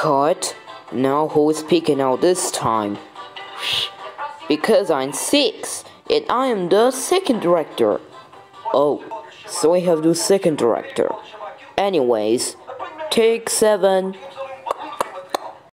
Cut. Now who is speaking out this time? Because I'm six and I am the second director. Oh, so we have the second director. Anyways, take seven.